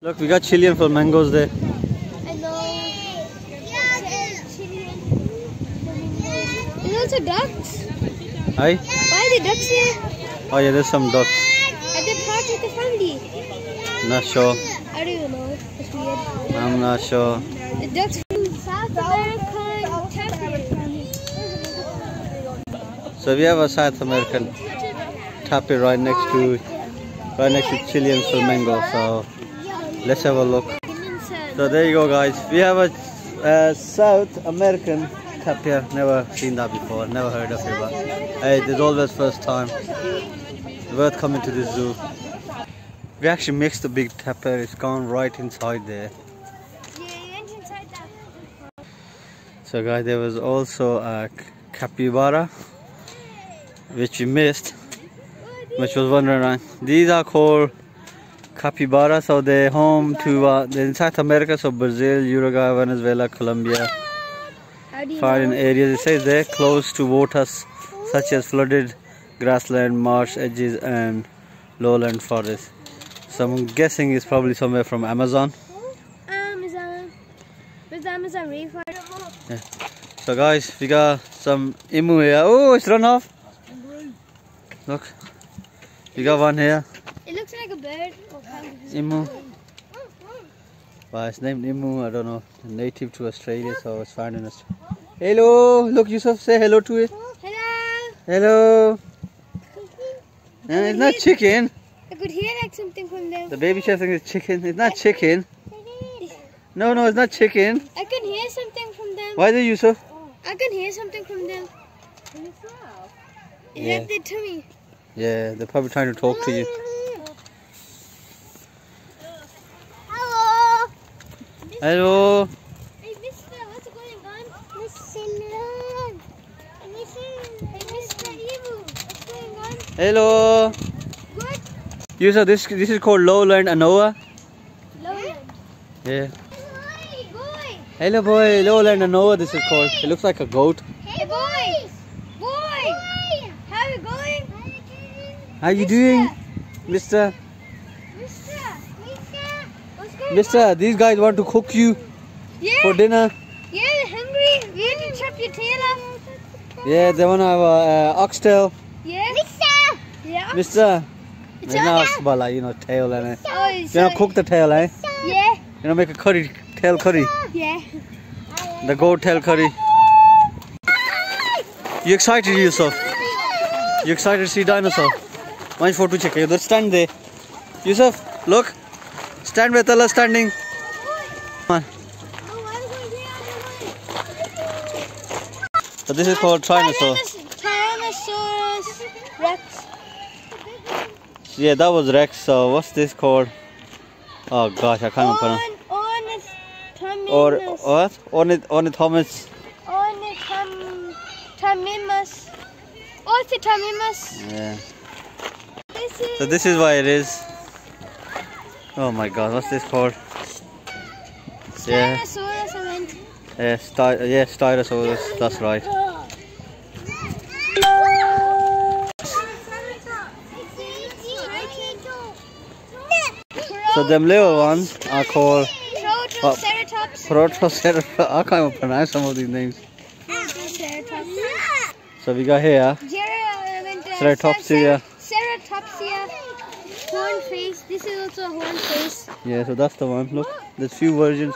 Look, we got Chilean flamingos there. Hello. There's also ducks. Aye? Why are the ducks here? Oh yeah, there's some ducks. Are they part of the family? Not sure. I don't even know. It's weird. I'm not sure. The ducks from South American tapir. So we have a South American tapir right next to right next to Chilean flamingo. So let's have a look. So there you go, guys. We have a, South American tapir. Never seen that before. Never heard of it. But hey, there's always first time. Worth coming to this zoo. We actually mixed the big tapir. It's gone right inside there. So guys, there was also a capybara, which we missed, which was wandering around. These are called capybara, so they're home to uh, they're in South America, so Brazil, Uruguay, Venezuela, Colombia. How Found in areas, it says they're close to waters such as flooded grassland, marsh edges, and lowland forests. So I'm guessing it's probably somewhere from Amazon. Amazon. Where's Amazon rainforest? So guys, we got some emu here. Oh, it's run off. Look, we got one here. It looks like a bird. Oh, kind of. Emu. Well, it's named Emu. I don't know. Native to Australia, so it's found in Australia. Hello, look, Yusuf, say hello to it. Hello. Hello. Uh, it's not chicken. I could hear like something from them. The baby chef thinks it's chicken. It's not chicken. No, no, it's not chicken. I can hear something from them. Why is it Yusuf? I can hear something from them. Is Yeah. that their tummy? Yeah, they're probably trying to talk to you. Hello. Hello. Hey, mister, what's going on? Mister Leon. Hey, Mister Emu, what's going on? Hello. Good. Yusuf, this this is called lowland anoa. Lowland. Yeah. Boy, boy. Hello, boy. Lowland anoa. This is called. It looks like a goat. Hey, boy. Boy. How are you going? How are you doing, Mister? Mister, Mister, what's going Mister, these guys want to cook you? Yeah. for dinner. Yeah, you're hungry. We need to chop your tail off. Yeah, they want to have a uh, oxtail. Yeah. Mister. Yeah. Mister, It's they not okay. like you know tail and it. Oh, You know cook the tail, eh? Yeah. You know make a curry, tail curry, Yeah. the goat tail curry. You excited yourself? You excited to see dinosaur? My photo check. You stand there. Yusuf, look. Stand with Allah standing. Come on. So this is called Trinosaur. Tyrannosaurus Rex. Yeah, that was Rex. So what's this called? Oh gosh, I can't remember. Or what? Ornith Ornithomimus. Ornithom- Tomimus. Ornithomimus. Yeah. This So this is why it is. Oh my god, what's this called? Yeah, I meant. yeah, Sty yeah, Styrosaurus. That's right. So them little ones are called Protoceratops. Protoceratops. I can't even pronounce some of these names. So we got here Gera- I meant, uh, Ceratopsia. Ceratopsia. Horn face. This is also a horn face. Yeah, so that's the one. Look, there's few versions.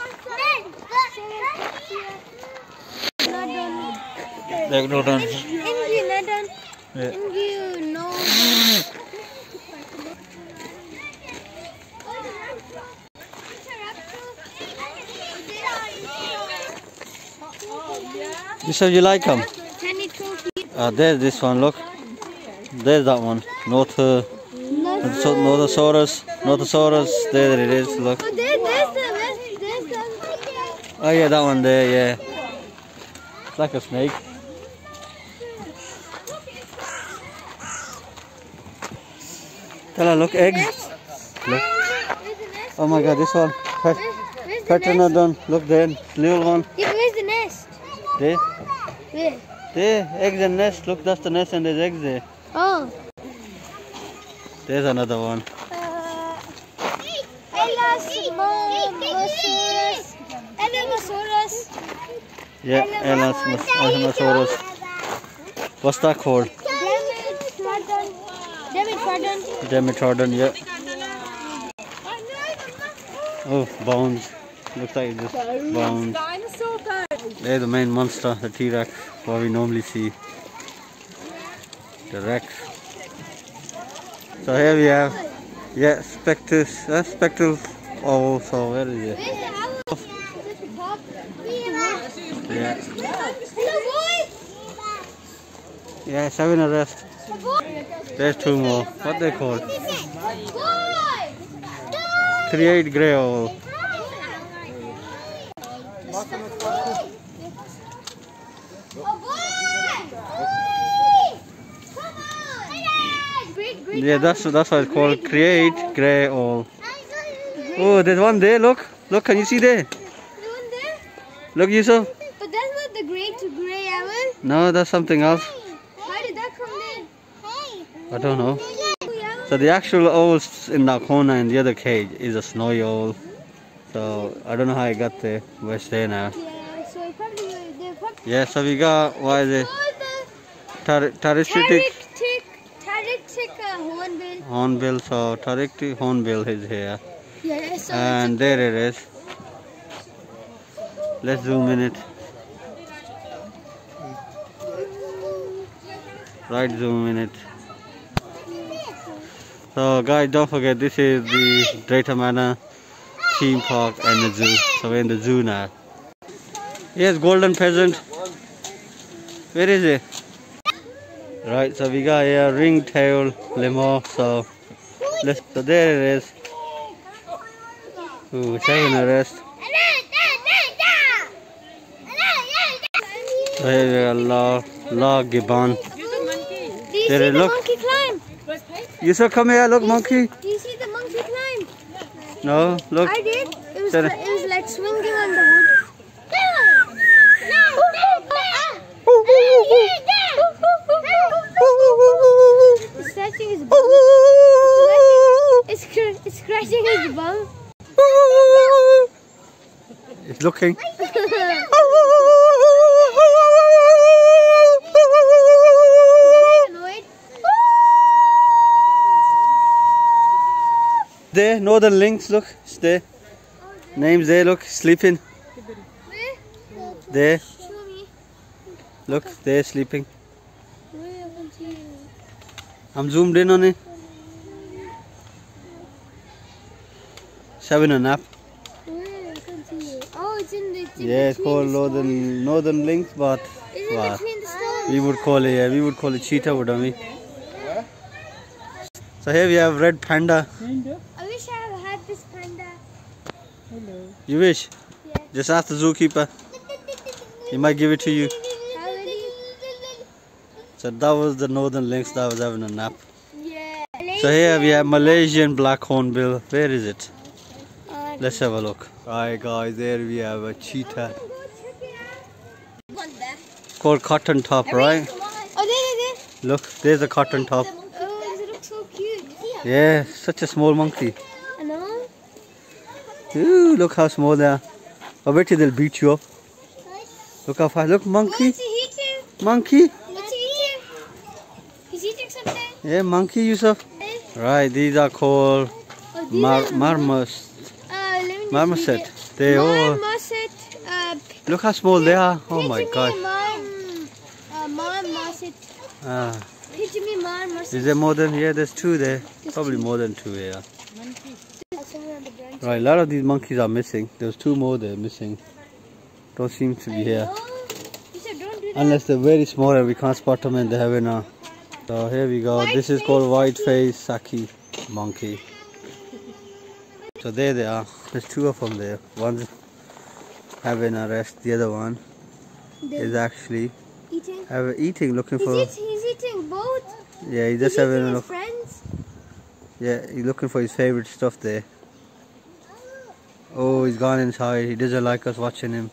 Like no done. Ingunodon. Yeah. Inguno. You said you like them? Tiny. Uh, there's this one. Look, there's that one. North. Uh, So Nothosaurus, Nothosaurus, there it is, look. Oh, there, there's the, there's, there's the. Oh yeah, that one there, yeah. It's like a snake. Tell look, eggs. Look. Where's the nest? Oh my god, this one. Pet, Where's, where's the? Petronodon, look there, little one. Yeah, where's the nest? There, Where? there, eggs and nest. Look, that's the nest and there's eggs there. Oh. There's another one. Uh, Hey, last Elenosaurus. Elenosaurus. Yeah. Elanosaurus. What's that called? Dimetrodon. Dimetrodon, yeah. Oh, bones. Looks like just bones. They're the main monster, the T-Rex, what we normally see. The Rex. So here we have, yeah, Spectus, uh, Spectral. Oh, so where is it? Where's the owl? At. Yeah, yeah, seven arrest. There's two more. What they called? Great grey owl. Yeah, that's that's what it's called. Great grey owl. Oh, there's one there. Look, look. Can you see there? Look, Yusuf. But that's not the grey to grey owl. No, that's something else. How did that come there? I don't know. So the actual owl in that corner in the other cage is a snowy owl. So I don't know how it got there, it's there now. Yeah, so it probably they're probably. Yeah, so we got what is it? Tar- Taristritic Tarik tick, Tarik tick, uh, hornbill. So Taristric hornbill is here, Yeah, so and there it is. Let's zoom in it. Right zoom in it. So guys, don't forget this is the Drayton Manor theme park and the zoo. So we're in the zoo now. Yes, golden pheasant. Where is it? Right, so we got a ringtail lemur. So let's. So there it is. Ooh, seven arrest. So oh, here we got lar, lar gibbon. Do you There see it the look. monkey climb? You saw come here, look, monkey. Do you see the monkey climb? No, look. I did. It was Sorry. li- it was like swinging on the wood. It's scratching his bum. It's, scr- it's scratching his bum. It's looking. There, northern lynx, look, it's there. Name's there, look, sleeping. Where? There, Show me. look, there, sleeping. Where? I want to see you. I'm zoomed in on it. It's having a nap. Where? I can't see you. Oh, it's in the. It's in Yeah, it's called the northern northern lynx, but stones. Is it between the we would call it, yeah, we would call it cheetah, wouldn't we? So here we have red panda. panda. I wish I had had this panda. Hello. You wish? Yeah. Just ask the zookeeper. He might give it to you. So that was the northern lynx that was having a nap. Yeah. So here we have Malaysian black hornbill. Where is it? Uh, Let's have a look. Alright guys, there we have a cheetah called cotton top, right? Oh, there, there, Look, there's a cotton top. Oh, it looks so cute. Yeah, such a small monkey. I know. Ooh, look how small they are. I bet you they'll beat you up. Look how fast. Look, monkey, What's he eating? monkey. Eating? Something. Yeah, monkey, Yusuf. Eh? Right, these are called Oh, these mar- marmos. Uh, let me just Marmoset. They all. Marmoset. Uh, Look how small they are. Oh my god. Uh, marmoset. Ah, is there more than? Yeah, there's two there. Probably more than two. Yeah. Somewhere on the branch. Right, a lot of these monkeys are missing. There's two more there missing. Don't seem to be here. Said don't do that. Unless they're very small and we can't spot them and they have a. So here we go. This is called white face Saki monkey. So there they are. There's two of them there. One's having a rest. The other one They're is actually eating. have, eating, looking He's, for. eating, he's eating both. Yeah, he's just he's having a look. friends. Yeah, he's looking for his favorite stuff there. Oh, he's gone inside. He doesn't like us watching him.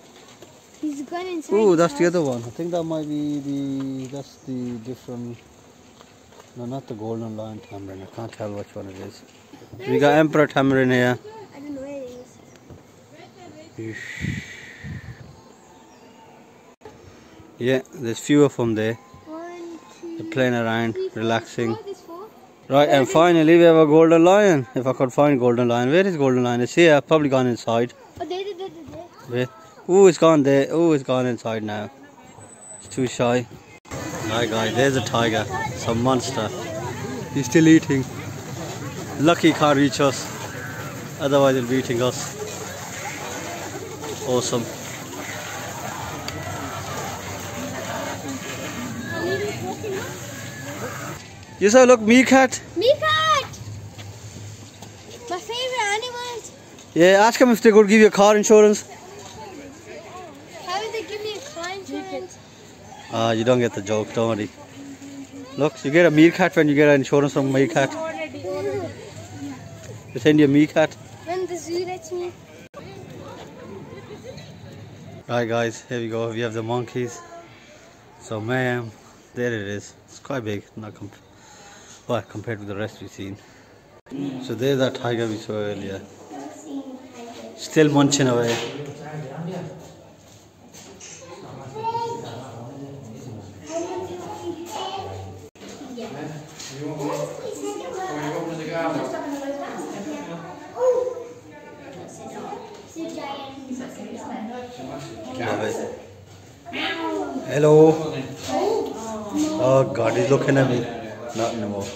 He's gone inside. Oh, that's the other one. I think that might be the. That's the different. No, not the golden lion tamarin. I can't tell which one it is. We got emperor tamarin here. I don't know where it is. Yeah, there's few of them there. One, They're playing around, three, four. relaxing. Four? Right, and finally we have a golden lion. If I could find golden lion. Where is golden lion? It's here, probably gone inside. Oh, there, there, there, there. Where? It's gone there. Oh, it's gone inside now. It's too shy. Right, guys, there's a tiger. Some monster. He's still eating. Lucky he can't reach us. Otherwise, he'll be eating us. Awesome. I need it walking up. You saw, look, meerkat. Meerkat! My favorite animals. Yeah, ask him if they could give you a car insurance. How would they give me a car insurance? Ah, you don't get the joke, don't worry. Look, you get a meerkat when you get an insurance from meerkat. They send you a meerkat. When the zoo lets me. Right guys, here we go. We have the monkeys. So ma'am, there it is. It's quite big, not comp well, compared to the rest we've seen. So there's that tiger we saw earlier. Still munching away. Oh he's looking at me. Not anymore.